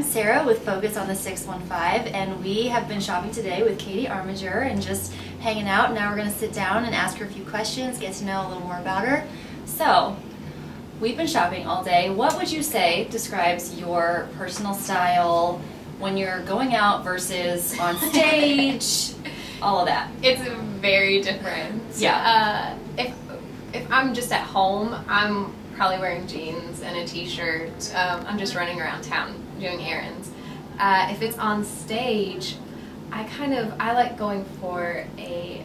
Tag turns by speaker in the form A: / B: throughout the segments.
A: Laura with Focus on the 615, and we have been shopping today with Katie Armiger and just hanging out. Now we're going to sit down and ask her a few questions, get to know a little more about her. So, we've been shopping all day. What would you say describes your personal style when you're going out versus on stage? all of that.
B: It's very different.
A: Yeah.
B: Uh, if if I'm just at home, I'm probably wearing jeans and a t-shirt. Um, I'm just running around town doing errands. Uh, if it's on stage, I kind of I like going for a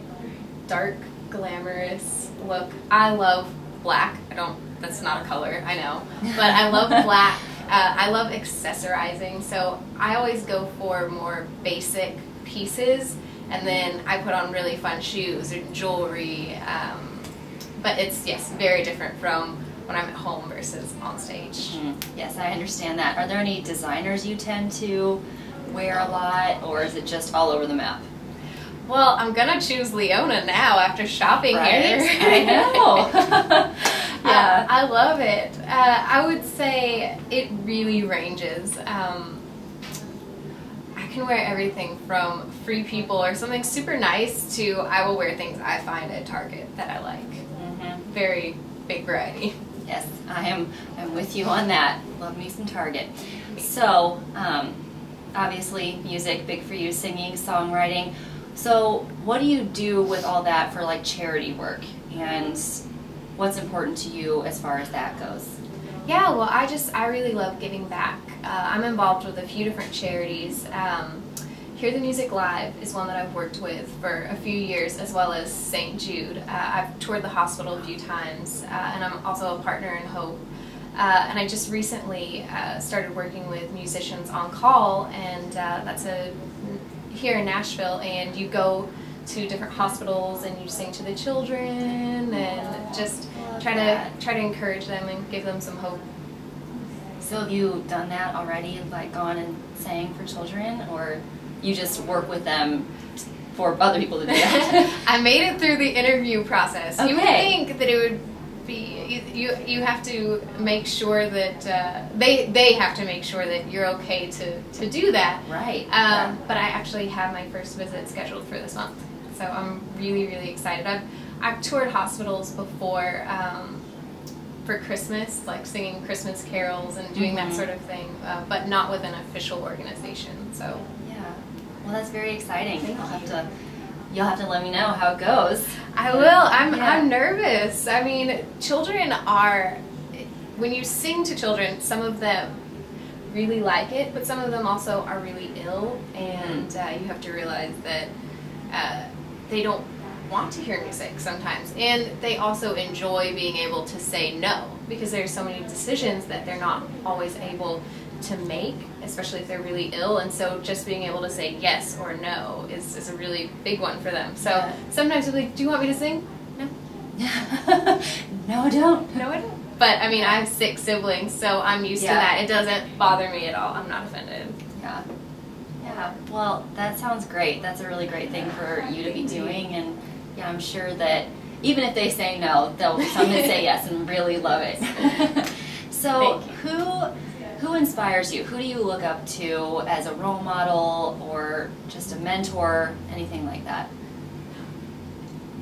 B: dark, glamorous look. I love black. I don't. That's not a color. I know, but I love black. Uh, I love accessorizing, so I always go for more basic pieces, and then I put on really fun shoes or jewelry. Um, but it's yes, very different from when I'm at home versus on stage.
A: Mm, yes, I understand that. Are there any designers you tend to wear a lot, or is it just all over the map?
B: Well, I'm gonna choose Leona now after shopping
A: right?
B: here.
A: I know.
B: yeah, I love it. Uh, I would say it really ranges. Um, I can wear everything from free people or something super nice to I will wear things I find at Target that I like.
A: Mm-hmm.
B: Very big variety.
A: Yes, I am. I'm with you on that. Love me some Target. So, um, obviously, music big for you, singing, songwriting. So, what do you do with all that for like charity work, and what's important to you as far as that goes?
B: Yeah, well, I just I really love giving back. Uh, I'm involved with a few different charities. Um, Hear the Music Live is one that I've worked with for a few years, as well as St. Jude. Uh, I've toured the hospital a few times, uh, and I'm also a partner in Hope. Uh, and I just recently uh, started working with musicians on call, and uh, that's a here in Nashville. And you go to different hospitals and you sing to the children, and just try to try to encourage them and give them some hope.
A: So, have you done that already? Like gone and sang for children, or you just work with them for other people to do that?
B: I made it through the interview process. You would think that it would be you. You, have to make sure that uh, they they have to make sure that you're okay to to do that.
A: right.
B: Um, but I actually have my first visit scheduled for this month, so I'm really really excited. I've I've toured hospitals before. Um, for Christmas, like singing Christmas carols and doing that
A: Mhm.
B: sort of thing, uh, but not with an official organization. So
A: Yeah. Well, that's very exciting.
B: Thank
A: I'll have
B: you.
A: to. You'll have to let me know how it goes.
B: I will. I'm
A: Yeah.
B: I'm nervous. I mean, children are when you sing to children, some of them really like it, but some of them also are really ill, and uh, you have to realize that uh, they don't want to hear music sometimes, and they also enjoy being able to say no because there's so many decisions that they're not always able to make, especially if they're really ill, and so just being able to say yes or no is, is a really big one for them. So
A: Yeah.
B: sometimes they're like, "Do you want me to sing?" No,
A: no, I don't.
B: no, I don't. But I mean, I have six siblings, so I'm used
A: Yeah.
B: to that. It doesn't bother me at all. I'm not offended.
A: Yeah. Yeah. Well, that sounds great. That's a really great thing for you to be doing, and yeah, I'm sure that even if they say no, they'll some may say yes and really love it. so, who who inspires you? Who do you look up to as a role model or just a mentor, anything like that?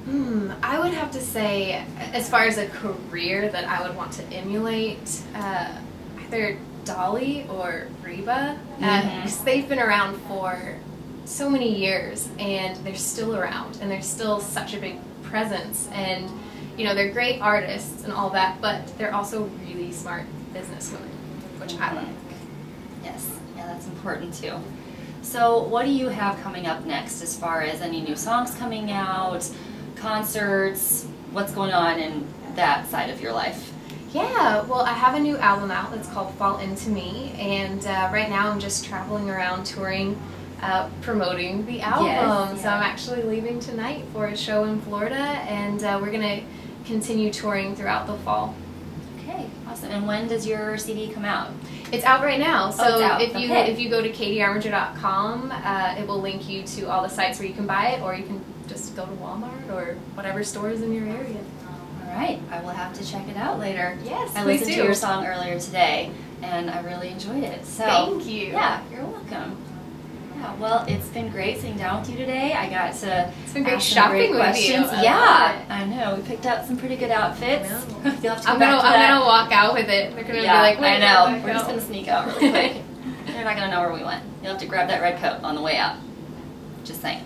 B: Hmm, I would have to say, as far as a career that I would want to emulate, uh, either Dolly or Reba, because they've been around for so many years and they're still around and they're still such a big presence and you know they're great artists and all that, but they're also really smart businesswomen, which I like.
A: Yes, yeah, that's important too. So, what do you have coming up next as far as any new songs coming out, concerts? What's going on in that side of your life?
B: Yeah, well, I have a new album out that's called Fall Into Me, and uh, right now I'm just traveling around touring, uh, promoting the album.
A: Yes,
B: So
A: yeah.
B: I'm actually leaving tonight for a show in Florida, and uh, we're going to continue touring throughout the fall.
A: Okay, awesome. And when does your CD come out?
B: It's out right now, so
A: Oh,
B: if you
A: Okay.
B: if you go to katiearmiger.com, uh, it will link you to all the sites where you can buy it, or you can just go to Walmart or whatever stores in your area.
A: All right, I will have to check it out later.
B: Yes,
A: I listened
B: do.
A: to your song earlier today, and I really enjoyed it. So
B: Thank you.
A: Yeah, you're welcome. Yeah, well, it's been great sitting down with you today. I got to
B: It's been great
A: great
B: shopping with you.
A: questions.
B: I
A: yeah. I know. We picked out some pretty good outfits.
B: I know.
A: You'll have to
B: I'm gonna I'm gonna walk out with it. They're gonna
A: yeah,
B: be like, Wait,
A: I know.
B: where did I
A: We're just gonna sneak out really quick. They're not gonna know where we went. You'll have to grab that red coat on the way out. Just saying.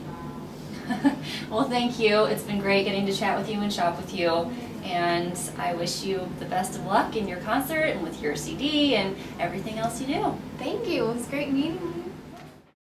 A: well, thank you. It's been great getting to chat with you and shop with you. And I wish you the best of luck in your concert and with your CD and everything else you do.
B: Thank you. It was great meeting you.